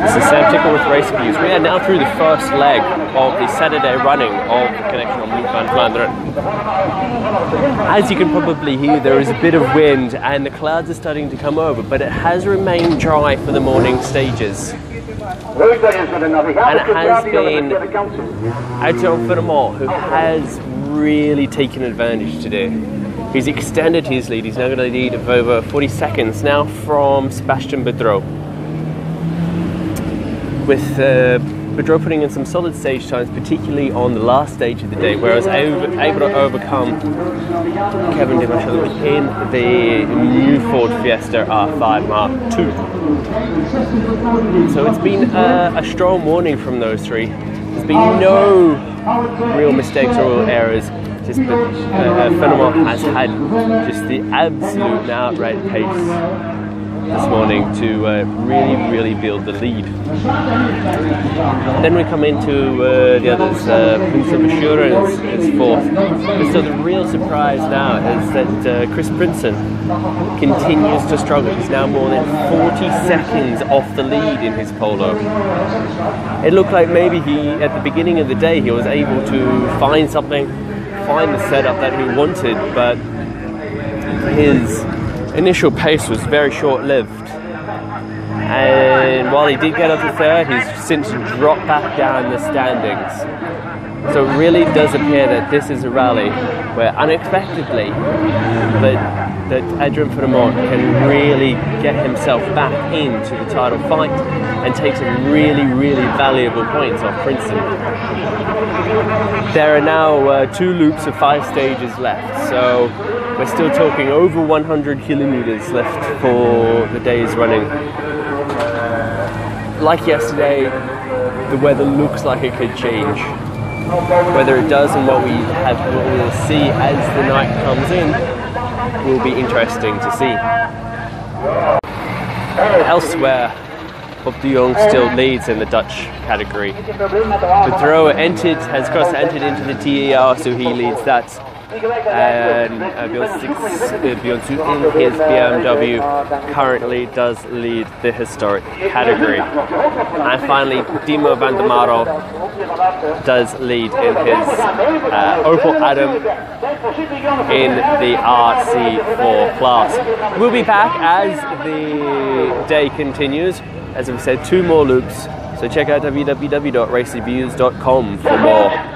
This is Sam Tickle with RacerViews. We are now through the first leg of the Saturday running of the ConXion Omloop van Vlaanderen. As you can probably hear, there is a bit of wind and the clouds are starting to come over, but it has remained dry for the morning stages. And it has been Adrian Fernémont who has really taken advantage today. He's extended his lead. He's now got a lead of over 40 seconds now from Sebastian Bedoret with uh, putting in some solid stage times, particularly on the last stage of the day, where I was able, able to overcome Kevin Demaerschalk in the new Ford Fiesta R5 Mark II. So it's been a, a strong morning from those three. There's been no real mistakes or real errors. Just uh, uh, has had just the absolute outright pace this morning to uh, really, really build the lead. Then we come into uh, the others. Uh, Prince of Assurance is fourth. so the real surprise now is that uh, Kris Princen continues to struggle. He's now more than 40 seconds off the lead in his polo. It looked like maybe he, at the beginning of the day, he was able to find something, find the setup that he wanted, but his initial pace was very short lived. And while he did get up to third, he's since dropped back down the standings. So it really does appear that this is a rally where unexpectedly that that Adrian Fernémont can really get himself back into the title fight and take some really, really valuable points off Princen. There are now uh, two loops of five stages left, so we're still talking over 100 kilometers left for the day's running. Like yesterday, the weather looks like it could change. Whether it does and what we have, what we will see as the night comes in, will be interesting to see. Elsewhere, Bob de Jong still leads in the Dutch category. The thrower entered, has crossed entered into the TER, so he leads that and uh, Beyonce, uh, in his BMW currently does lead the historic category. And finally, Dimo van der Marel does lead in his uh, Opel Adam in the RC4 class. We'll be back as the day continues. As we said, two more loops. So check out www.racerviews.com for more.